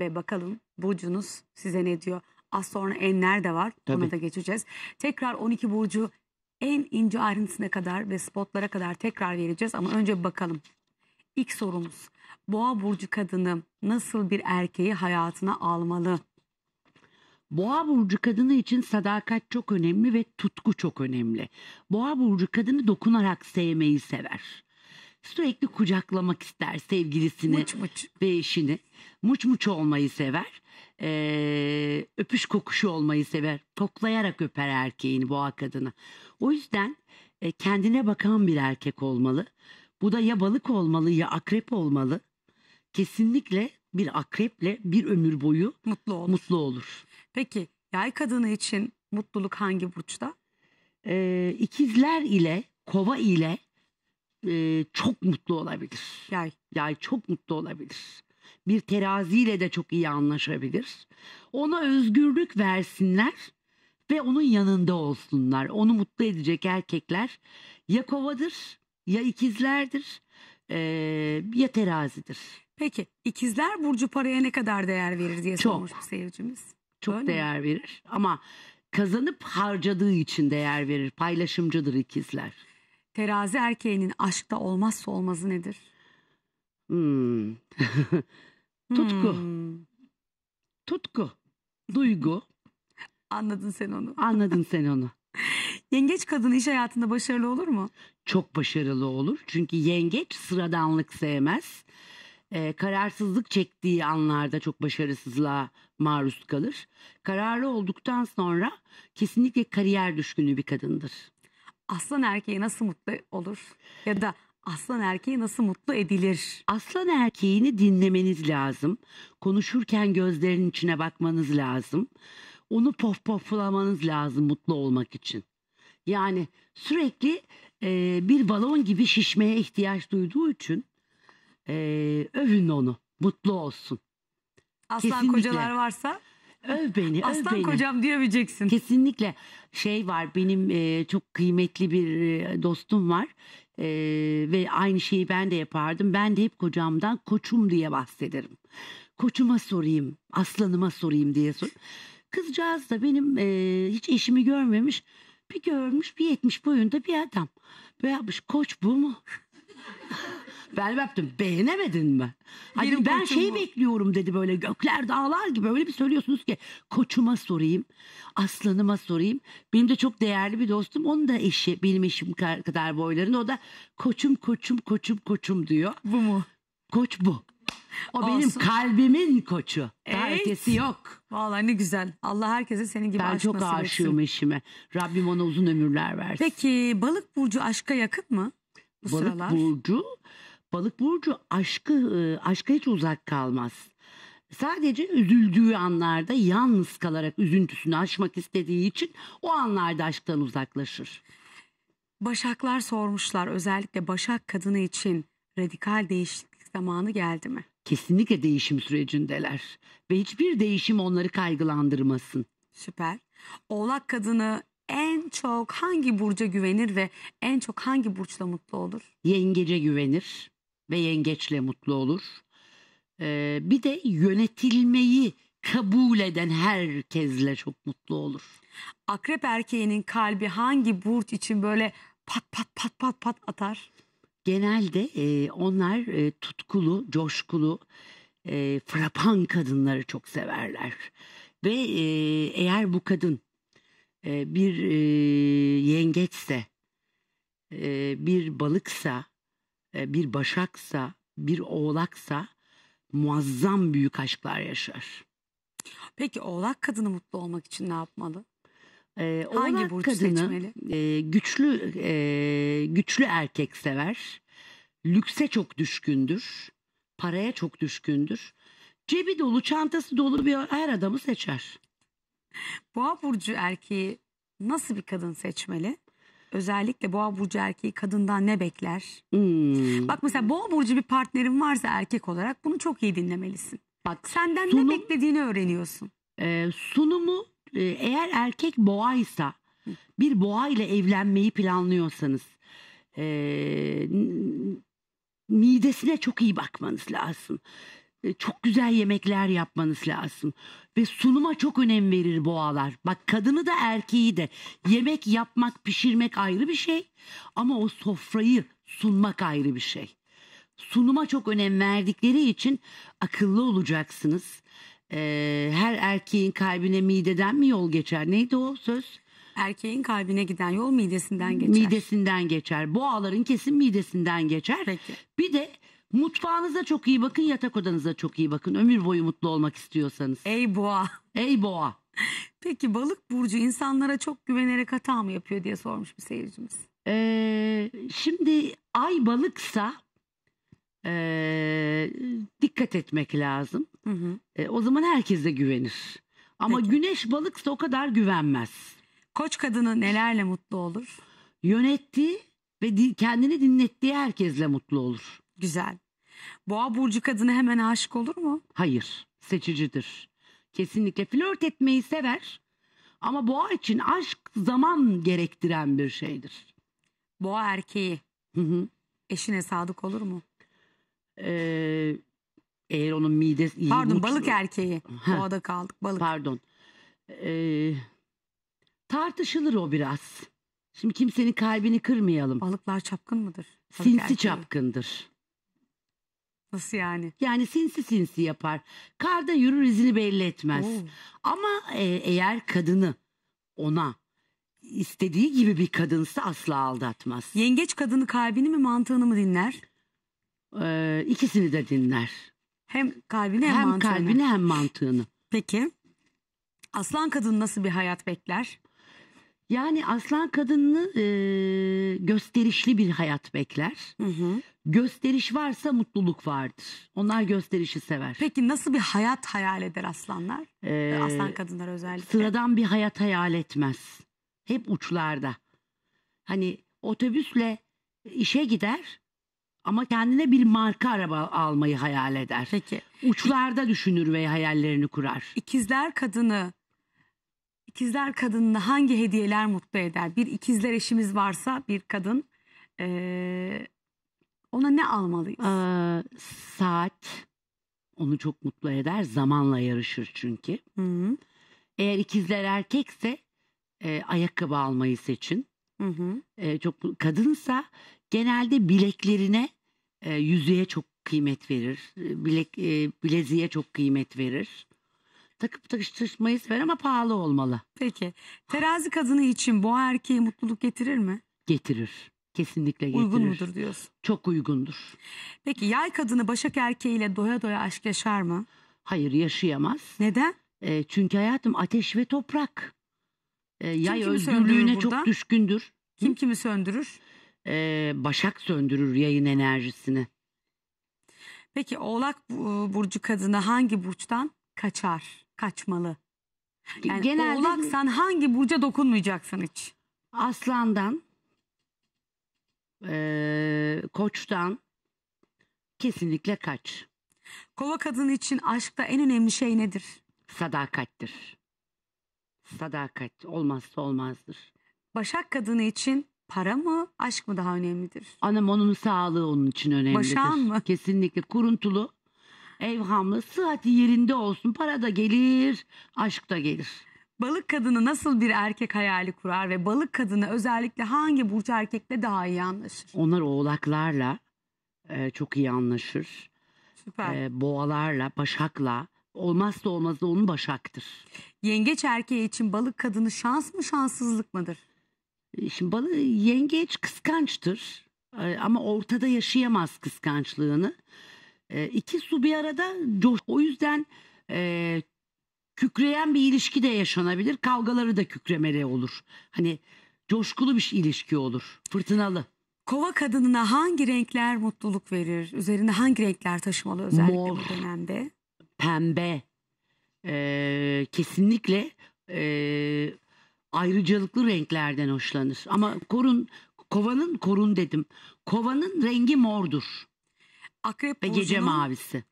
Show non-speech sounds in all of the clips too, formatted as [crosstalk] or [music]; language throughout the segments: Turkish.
ve bakalım burcunuz size ne diyor. Az sonra enler de var. Ona Tabii. da geçeceğiz. Tekrar 12 burcu en ince ayrıntısına kadar ve spotlara kadar tekrar vereceğiz ama önce bir bakalım. İlk sorumuz. Boğa burcu kadını nasıl bir erkeği hayatına almalı? Boğa burcu kadını için sadakat çok önemli ve tutku çok önemli. Boğa burcu kadını dokunarak sevmeyi sever. Sürekli kucaklamak ister sevgilisini Mıç mıç. ve eşini. Muç muç olmayı sever. Ee, öpüş kokuşu olmayı sever. Koklayarak öper erkeğini boğa kadını. O yüzden e, kendine bakan bir erkek olmalı. Bu da ya balık olmalı ya akrep olmalı. Kesinlikle bir akreple bir ömür boyu Mutlu olur. mutlu olur. Peki yay kadını için mutluluk hangi burçta? Ee, ikizler ile kova ile e, çok mutlu olabilir. Yay. Yani çok mutlu olabilir. Bir teraziyle de çok iyi anlaşabilir. Ona özgürlük versinler ve onun yanında olsunlar. Onu mutlu edecek erkekler ya kovadır ya ikizlerdir e, ya terazidir. Peki ikizler burcu paraya ne kadar değer verir diye Çok. sormuş seyircimiz. Çok Öyle mi? değer verir ama kazanıp harcadığı için değer verir. Paylaşımcıdır ikizler. Terazi erkeğinin aşkta olmazsa olmazı nedir? Hmm. [laughs] Tutku. Hmm, Tutku, duygu. anladın sen onu. Anladın sen onu. [laughs] Yengeç kadını iş hayatında başarılı olur mu? Çok başarılı olur. Çünkü yengeç sıradanlık sevmez. Ee, kararsızlık çektiği anlarda çok başarısızlığa maruz kalır. Kararlı olduktan sonra kesinlikle kariyer düşkünü bir kadındır. Aslan erkeği nasıl mutlu olur? Ya da aslan erkeği nasıl mutlu edilir? Aslan erkeğini dinlemeniz lazım. Konuşurken gözlerinin içine bakmanız lazım. Onu pof poflamanız lazım mutlu olmak için. Yani sürekli e, bir balon gibi şişmeye ihtiyaç duyduğu için e, övün onu. Mutlu olsun. Aslan Kesinlikle. kocalar varsa Öv beni, öv aslan beni. kocam diyemeyeceksin. Kesinlikle şey var benim e, çok kıymetli bir e, dostum var E, ve aynı şeyi ben de yapardım. Ben de hep kocamdan koçum diye bahsederim. Koçuma sorayım, aslanıma sorayım diye sor. Kızcağız da benim e, hiç eşimi görmemiş. Bir görmüş bir yetmiş boyunda bir adam. Böyle yapmış koç bu mu? Ben baktım beğenemedin mi? Hadi Benim ben koçum şey bu. bekliyorum dedi böyle gökler dağlar gibi öyle bir söylüyorsunuz ki koçuma sorayım aslanıma sorayım. Benim de çok değerli bir dostum onun da eşi benim eşim ka- kadar boylarında o da koçum koçum koçum koçum diyor. Bu mu? Koç bu. O benim Olsun. kalbimin koçu. Daha Evet. ötesi yok. Vallahi ne güzel. Allah herkese senin gibi Ben aşk çok nasip etsin. aşığım eşime. Rabbim ona uzun ömürler versin. Peki balık burcu aşka yakın mı bu balık sıralar? burcu balık burcu aşkı e, aşka hiç uzak kalmaz. Sadece üzüldüğü anlarda yalnız kalarak üzüntüsünü aşmak istediği için o anlarda aşktan uzaklaşır. Başaklar sormuşlar özellikle Başak kadını için radikal değişiklik zamanı geldi mi? Kesinlikle değişim sürecindeler ve hiçbir değişim onları kaygılandırmasın. Süper. Oğlak kadını en çok hangi burca güvenir ve en çok hangi burçla mutlu olur? Yengece güvenir ve yengeçle mutlu olur. Ee, bir de yönetilmeyi kabul eden herkesle çok mutlu olur. Akrep erkeğinin kalbi hangi burç için böyle pat pat pat pat pat atar? Genelde e, onlar e, tutkulu, coşkulu, e, frapan kadınları çok severler. Ve e, eğer bu kadın e, bir e, yengeçse, e, bir balıksa, bir başaksa, bir oğlaksa muazzam büyük aşklar yaşar. Peki oğlak kadını mutlu olmak için ne yapmalı? E, Hangi oğlak burç kadını seçmeli? e, güçlü e, güçlü erkek sever. Lükse çok düşkündür. Paraya çok düşkündür. Cebi dolu, çantası dolu bir her adamı seçer. Boğa burcu erkeği nasıl bir kadın seçmeli? Özellikle boğa burcu erkeği kadından ne bekler? Hmm. Bak mesela boğa burcu bir partnerin varsa erkek olarak bunu çok iyi dinlemelisin. Bak Senden sunum- ne beklediğini öğreniyorsun. e, sunumu e, eğer erkek boğaysa bir boğa ile evlenmeyi planlıyorsanız e, midesine çok iyi bakmanız lazım. E, çok güzel yemekler yapmanız lazım. Ve sunuma çok önem verir boğalar. Bak kadını da erkeği de yemek yapmak, pişirmek ayrı bir şey. Ama o sofrayı sunmak ayrı bir şey. Sunuma çok önem verdikleri için akıllı olacaksınız. Ee, her erkeğin kalbine mideden mi yol geçer? Neydi o söz? Erkeğin kalbine giden yol midesinden geçer. Midesinden geçer. Boğaların kesin midesinden geçer. Peki. Bir de mutfağınıza çok iyi bakın, yatak odanıza çok iyi bakın. Ömür boyu mutlu olmak istiyorsanız. Ey boğa. Ey boğa. [laughs] Peki balık burcu insanlara çok güvenerek hata mı yapıyor diye sormuş bir seyircimiz. Ee, şimdi ay balıksa ee, dikkat etmek lazım. Hı hı. E, o zaman herkese güvenir. Ama Peki. güneş balıksa o kadar güvenmez. Koç kadını nelerle mutlu olur? Yönettiği ve di- kendini dinlettiği herkesle mutlu olur. Güzel. Boğa burcu kadını hemen aşık olur mu? Hayır, seçicidir. Kesinlikle flört etmeyi sever. Ama boğa için aşk zaman gerektiren bir şeydir. Boğa erkeği Hı hı. eşine sadık olur mu? Ee, eğer onun midesi iyi Pardon mutlu- balık erkeği. Ha. Boğada kaldık balık. Pardon. Ee, tartışılır o biraz. Şimdi kimsenin kalbini kırmayalım. Balıklar çapkın mıdır? Balık Sinsi erkeği. çapkındır. Nasıl yani? Yani sinsi sinsi yapar. Karda yürür izini belli etmez. Oo. Ama e, eğer kadını ona istediği gibi bir kadınsa asla aldatmaz. Yengeç kadını kalbini mi mantığını mı dinler? Ee, ikisini de dinler. Hem kalbini hem, Hem, mantığını. kalbini hem mantığını. Peki. Aslan kadın nasıl bir hayat bekler? Yani aslan kadını e, gösterişli bir hayat bekler. Hı hı. Gösteriş varsa mutluluk vardır. Onlar gösterişi sever. Peki nasıl bir hayat hayal eder aslanlar? Ee, Aslan kadınlar özellikle. sıradan bir hayat hayal etmez. Hep uçlarda. Hani otobüsle işe gider ama kendine bir marka araba almayı hayal eder. Peki. Uçlarda düşünür ve hayallerini kurar. İkizler kadını İkizler kadınını hangi hediyeler mutlu eder? Bir ikizler eşimiz varsa bir kadın eee, ona ne almalıyız? Ee, saat onu çok mutlu eder. Zamanla yarışır çünkü. Hı hı. Eğer ikizler erkekse e, ayakkabı almayı seçin. Hı hı. e, çok kadınsa genelde bileklerine e, yüzüğe çok kıymet verir. E, Bilek e, bileziğe çok kıymet verir. Takıp takıştırmayı sever ama pahalı olmalı. Peki. Terazi kadını için boğa erkeği mutluluk getirir mi? Getirir. Kesinlikle getirir. Uygun mudur diyorsun. Çok uygundur. Peki yay kadını başak erkeğiyle doya doya aşk yaşar mı? Hayır yaşayamaz. Neden? E, çünkü hayatım ateş ve toprak. E, yay kimi özgürlüğüne çok düşkündür. Kim kimi söndürür? E, başak söndürür yayın enerjisini. Peki oğlak bu- burcu kadını hangi burçtan kaçar? Kaçmalı. Yani Genelde oğlaksan hangi burca dokunmayacaksın hiç? Aslandan, eee, koçtan kesinlikle kaç. Kova kadını için aşkta en önemli şey nedir? Sadakattir. Sadakat olmazsa olmazdır. Başak kadını için para mı, aşk mı daha önemlidir? Anam onun sağlığı onun için önemlidir. Başağın mı? Kesinlikle kuruntulu, evhamlı, sıhhati yerinde olsun. Para da gelir, aşk da gelir. Balık kadını nasıl bir erkek hayali kurar ve balık kadını özellikle hangi burç erkekle daha iyi anlaşır? Onlar oğlaklarla eee, çok iyi anlaşır. Süper. Eee, boğalarla, başakla. Olmazsa olmazı onun başaktır. Yengeç erkeği için balık kadını şans mı şanssızlık mıdır? E, Şimdi balı yengeç kıskançtır E, ama ortada yaşayamaz kıskançlığını. E, iki su bir arada coş. O yüzden e, kükreyen bir ilişki de yaşanabilir. Kavgaları da kükremeli olur. Hani coşkulu bir ilişki olur. Fırtınalı. Kova kadınına hangi renkler mutluluk verir? Üzerinde hangi renkler taşımalı özellikle Mor. bu dönemde? Pembe. E, kesinlikle e, ayrıcalıklı renklerden hoşlanır. Ama korun kovanın korun dedim. Kovanın rengi mordur Akrep ve gece burcunun mavisi.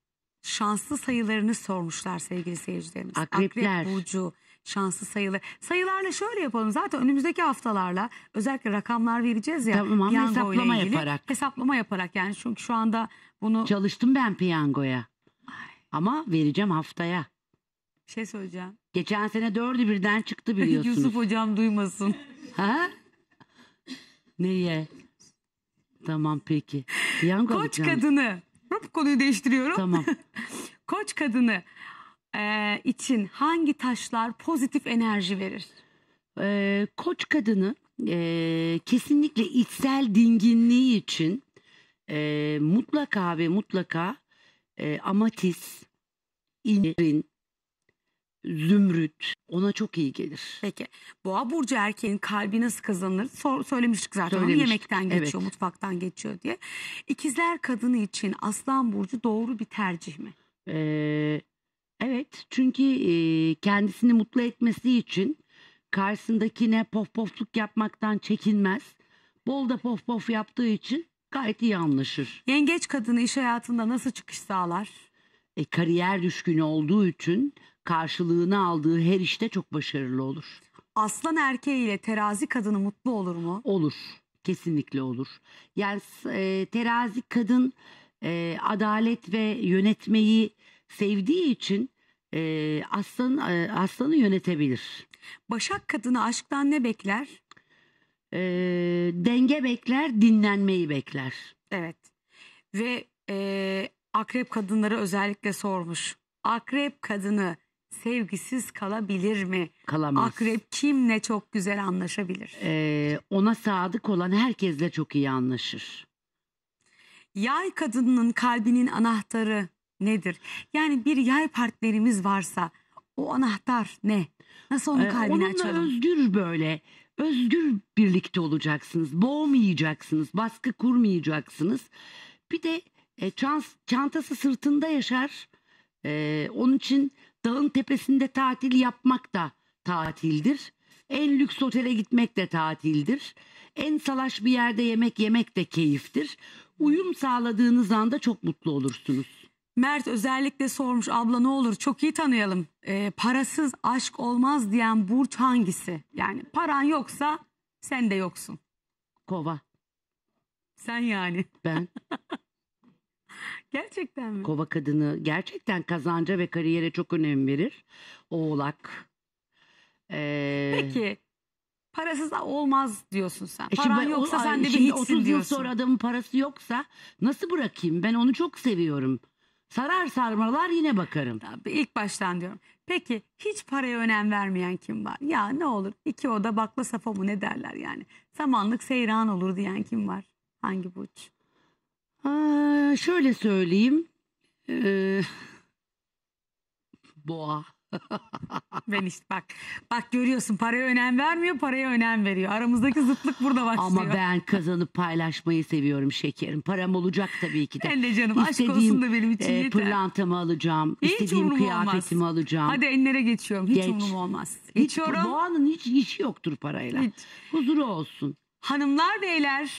şanslı sayılarını sormuşlar sevgili seyircilerimiz. Akrepler. Akrep burcu şanslı sayılar. Sayılarla şöyle yapalım. Zaten önümüzdeki haftalarla özellikle rakamlar vereceğiz ya. Tamam, piyango ile hesaplama ilgili. yaparak. Hesaplama yaparak yani çünkü şu anda bunu Çalıştım ben piyangoya. Ama vereceğim haftaya. Bir şey söyleyeceğim. Geçen sene dördü birden çıktı biliyorsunuz. [laughs] Yusuf hocam duymasın. Ha? Neye? Tamam peki. Piyango Koç alacağım. kadını. Konuyu değiştiriyorum. Tamam. [laughs] Koç kadını e, için hangi taşlar pozitif enerji verir? Ee, koç kadını e, kesinlikle içsel dinginliği için e, mutlaka ve mutlaka e, amatis, incerin, zümrüt ona çok iyi gelir. Peki boğa burcu erkeğin kalbi nasıl kazanılır? Sor, söylemiştik zaten onu Söylemiştik, yemekten geçiyor, evet. mutfaktan geçiyor diye. İkizler kadını için aslan burcu doğru bir tercih mi? Ee, evet çünkü e, kendisini mutlu etmesi için karşısındakine pof pofluk yapmaktan çekinmez. Bol da pof pof yaptığı için gayet iyi anlaşır. Yengeç kadını iş hayatında nasıl çıkış sağlar? E, kariyer düşkünü olduğu için karşılığını aldığı her işte çok başarılı olur. Aslan erkeğiyle terazi kadını mutlu olur mu? Olur. Kesinlikle olur. Yani e, terazi kadın e, adalet ve yönetmeyi sevdiği için e, aslan e, aslanı yönetebilir. Başak kadını aşktan ne bekler? E, denge bekler, dinlenmeyi bekler. Evet. Ve e, akrep kadınları özellikle sormuş. Akrep kadını sevgisiz kalabilir mi? Kalamaz. Akrep kimle çok güzel anlaşabilir? E, ona sadık olan herkesle çok iyi anlaşır. Yay kadınının kalbinin anahtarı nedir? Yani bir yay partnerimiz varsa o anahtar ne? Nasıl onun Ee, kalbini onunla açalım? özgür böyle özgür birlikte olacaksınız. Boğmayacaksınız, baskı kurmayacaksınız. Bir de e, çantası sırtında yaşar. Ee, onun için dağın tepesinde tatil yapmak da tatildir. En lüks otele gitmek de tatildir. En salaş bir yerde yemek yemek de keyiftir. Uyum sağladığınız anda çok mutlu olursunuz. Mert özellikle sormuş abla ne olur çok iyi tanıyalım. Ee, parasız aşk olmaz diyen burç hangisi? Yani paran yoksa sen de yoksun. Kova. Sen yani. Ben [laughs] Gerçekten mi? Kova kadını gerçekten kazanca ve kariyere çok önem verir. Oğlak. Ee, Peki parasız olmaz diyorsun sen. e Paran ben- yoksa o- sen de bir hiçsin 30 yıl diyorsun. sonra adamın parası yoksa nasıl bırakayım? Ben onu çok seviyorum. Sarar sarmalar yine bakarım. Tabii ilk baştan diyorum. Peki hiç paraya önem vermeyen kim var? Ya ne olur iki oda bakla safa mı ne derler yani. Samanlık seyran olur diyen kim var? Hangi burç? Aa, şöyle söyleyeyim. Ee, [laughs] boğa. [laughs] Ben işte bak. Bak görüyorsun paraya önem vermiyor paraya önem veriyor. Aramızdaki zıtlık burada başlıyor. Ama [laughs] ben kazanıp paylaşmayı seviyorum şekerim. Param olacak tabii ki de. Ben de canım aşk İstediğim, olsun da benim için e, yeter. pırlantamı alacağım. Hiç istediğim umurum olmaz. kıyafetimi alacağım. Hadi enlere geçiyorum. Hiç Geç. umurum olmaz. Hiç, Geçiyorum. boğanın hiç işi yoktur parayla. Hiç. Huzuru olsun. Hanımlar beyler